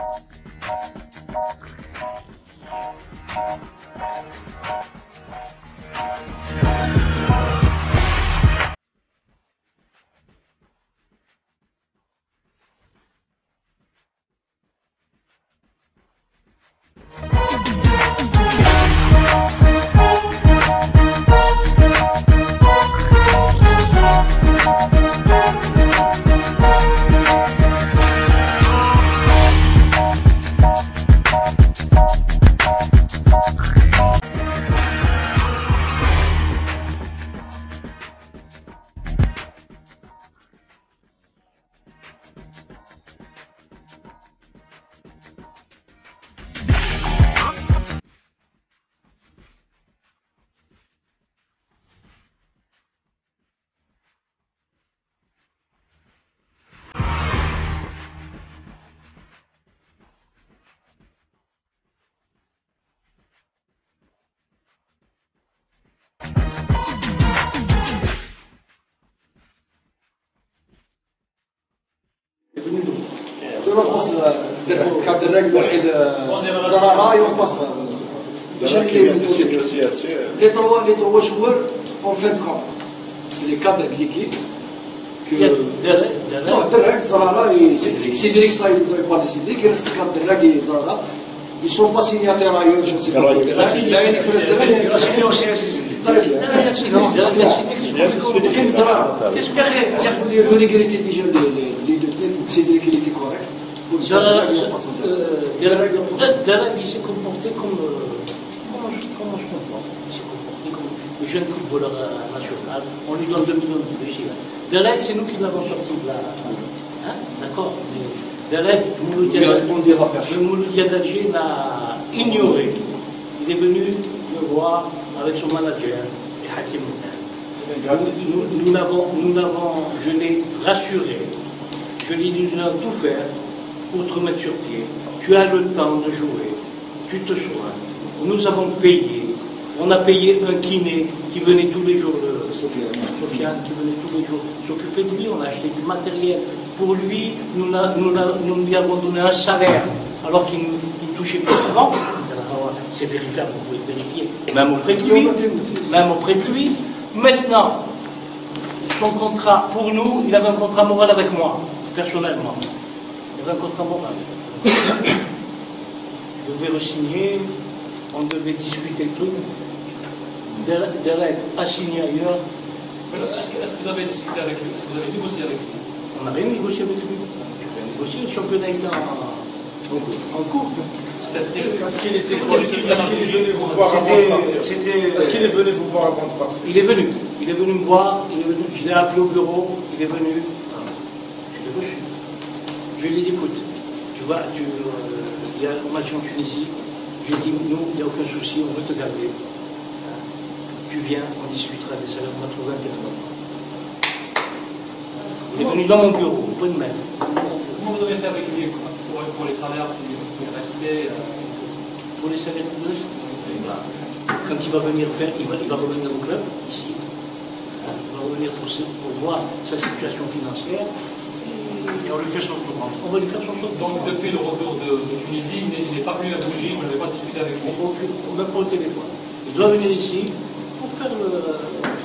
Thank you. باص كاب دراك الوحيد زرارا يون باص باش لي تروا لي تروا جوار اون فين كون سي لي كادر de l'équipe que non Derek Zarara et Cédric Cédric ça ils n'avaient pas décidé qu'il reste comme Derek et Zarara ils sont pas signataires ailleurs je ne sais pas il a une différence de très bien كاين زرارة vous regrettez déjà les deux Cédric il était correct Derek il s'est comporté comme comment je, comment je comprends? Il s'est comporté comme le jeune footballeur national. On lui donne 2 millions de budget Derek c'est nous qui l'avons sorti de là hein? d'accord? Derek le Mouloudia d'Alger l'a ignoré. Il est venu me voir avec son manager et Hakim nous, nous l'avons, nous l'avons, je l'ai rassuré, je lui ai dit, nous allons tout faire pour te remettre sur pied. Tu as le temps de jouer, tu te soignes. Nous avons payé, on a payé un kiné qui venait tous les jours, de Sofiane, qui venait tous les jours s'occuper de lui, on a acheté du matériel. Pour lui, nous, nous, nous lui avons donné un salaire, alors qu'il ne touchait pas souvent. C'est vérifiable, vous pouvez vérifier, même auprès de lui, même auprès de lui. Maintenant, son contrat, pour nous, il avait un contrat moral avec moi, personnellement. Il avait un contrat moral. Je devais le signer, on devait discuter tout. Derek a signé ailleurs. Est-ce que, vous avez discuté avec lui? Est-ce que vous avez négocié avec lui? On n'a rien négocié avec lui. On a négocié, le championnat était en, en cours. Est-ce qu'il était Est-ce qu'il est venu vous voir avant de partir? Est-ce qu'il est venu vous voir avant de partir? Il est venu. Il est venu me voir. Il est venu. Je l'ai appelé au bureau. Il est venu. Je l'ai reçu. Je lui ai dit écoute, tu vois, tu, euh, il y a un match en Tunisie. Je lui ai dit nous, il n'y a aucun souci, on veut te garder. Tu viens, on discutera des salaires, on va trouver un terrain. Il est venu dans mon bureau, vous pouvez me mettre. Comment vous avez fait avec lui pour, pour les salaires qui restaient euh... Pour les salaires qui restent Quand il va venir faire, il va, il va revenir au club, ici. Il va revenir pour, pour voir sa situation financière. Et on lui fait son tour. On va lui faire son tour. Donc depuis le retour de, de Tunisie, il n'est pas venu à bouger, vous n'avez pas discuté avec lui On n'a pas au téléphone. Il doit venir ici pour faire le,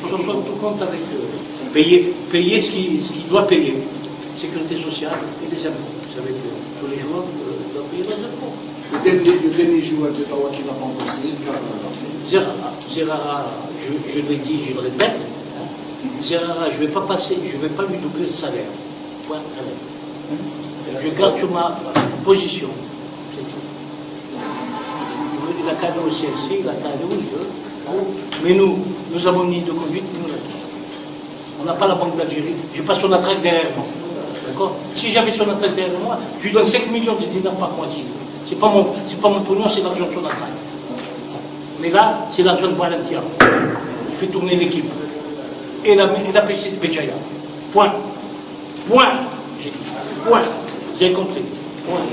son tout compte avec eux. Payer, payer ce qu'il ce qu doit payer. Sécurité sociale et les impôts. Vous savez que tous les joueurs euh, doivent payer les impôts. Le dernier, le dernier joueur de Tawa qui n'a pas encore signé, Gérard, Gérard, je, je l'ai dit, je le répète, Gérard, je ne vais pas passer, je ne vais pas lui doubler le salaire. Point. Je garde sur ma position. C'est tout. Il a cadré au CLC, il a. Mais nous, nous avons une ligne de conduite, nous On n'a pas la Banque d'Algérie. Je n'ai pas son attraque derrière moi. D'accord? Si j'avais son attraque derrière moi, je lui donne 5 millions de dinars par mois. Ce n'est pas, mon, pas mon pognon, c'est l'argent de son attraque. Mais là, c'est l'argent de Valentia. Il fait tourner l'équipe. Et la, la PC de Béjaïa. Point. Point. Point. J'ai compris. Point.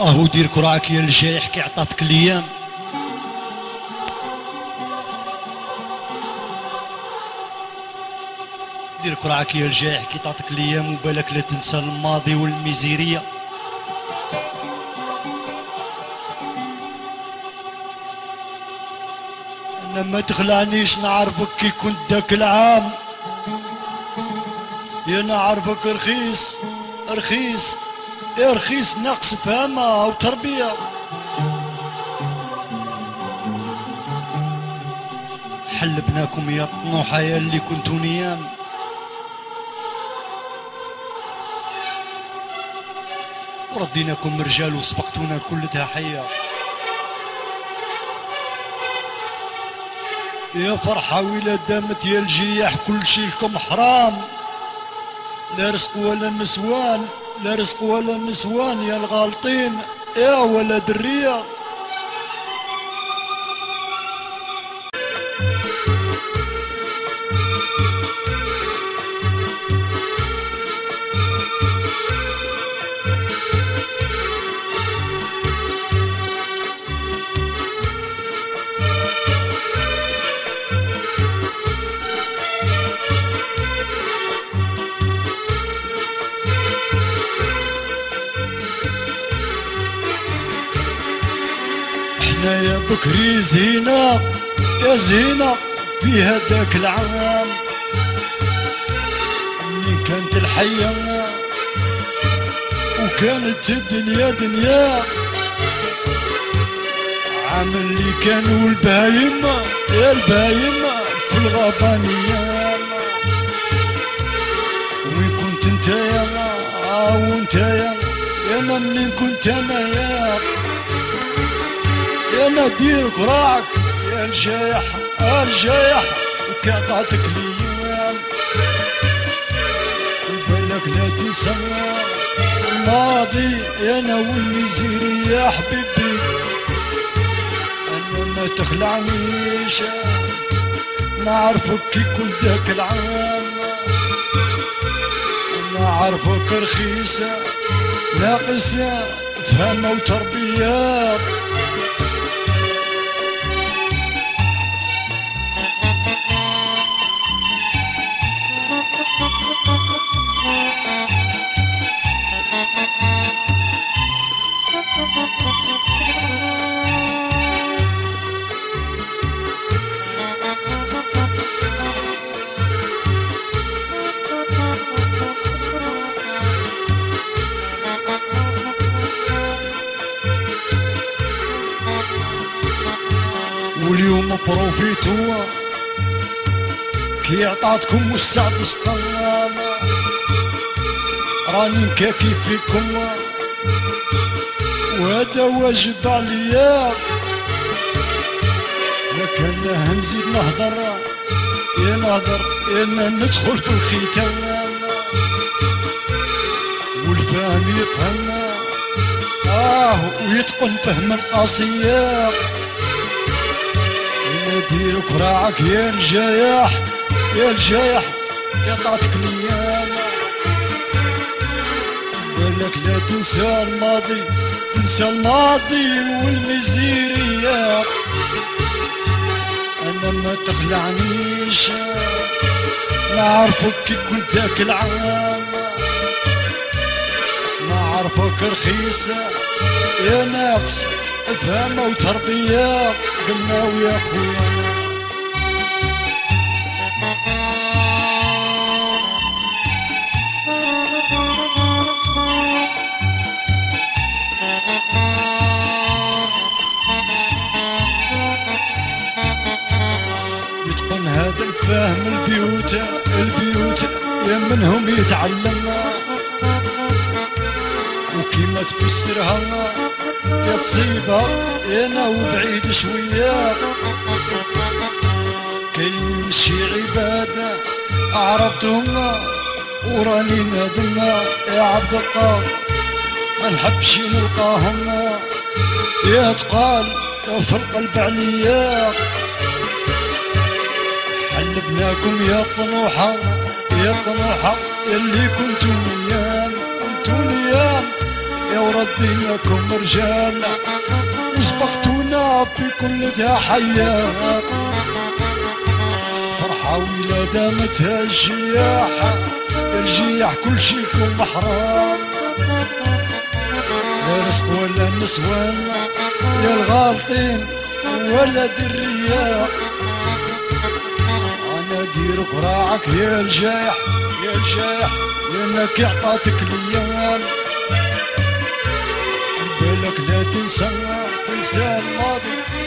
اهو دير كراك يا الجايح كي عطاتك الأيام دير كراك يا الجايح كي عطاتك الأيام وبالك لا تنسى الماضي وال misère ما تخلعنيش نعرفك كي كنت داك العام. يا نعرفك رخيص رخيص يا رخيص نقص فهمة وتربية. حلبناكم يا طنوحة يا اللي كنتو نيام. ورديناكم رجال وسبقتونا كل تحية. يا فرحة ولا دامت يا الجياح كل شي لكم حرام. لا رزق ولا نسوان لا رزق ولا نسوان يا الغالطين. يا ولد الرياض. يا بكري زينة يا زينة في هداك العام. منين كانت الحياة؟ وكانت الدنيا دنيا. عام اللي كانوا البايم يا البايم في الغابانية وين كنت انت يا آه وانت يا يا ما منين كنت أنا يا يا نادير كراعك يا الجايح يا الجايح وقطعتك الأيام بالك لا تنسى الماضي أنا والميزيري يا حبيبي. أنا ما تخلعنيش نعرفك كي كنت ذاك العام. نعرفك رخيصة ناقصة فهمة وتربية. واليوم بروفيتوا كي عطاتكم والسعد سقام راني مكاكي فيكم. وهذا واجب عليا. لكن نزيد نهضر يا نهضر يا ندخل في الختام. والفهم يفهم آه ويتقن فهم القصير ندير كراعك يا الجايح يا الجايح قطعتك الأيام بالك لا تنسى الماضي تنسى الماضي والمزيرية. أنا ما تخلعنيش نعرفك كي كنت ذاك العام. نعرفك رخيصة يا ناقص فهمة وتربية قلنا ويا خويا يتقن هذا الفهم البيوت البيوت يا منهم يتعلم وكيما تفسرها يا تصيبها أنا وبعيد شوية. كاين شي عبادة عرفتهم وراني نادم يا عبد القادر. ما نحبش نلقاهم. يا تقال في القلب عليا. حلبناكم يا طنوحة يا طنوحة اللي كنتو نيام يا ورديناكم رجال وسبقتونا في كل ذا حيات فرحة عويلة دامتها الجياحة الجياح كل شيكم حرام لا رزق ولا النسوان يا الغالطين ولا الرياح أنا دير براعك يا الجايح يا الجايح لأنك عطاتك الأيام بالك لا تنسى تنسى الماضي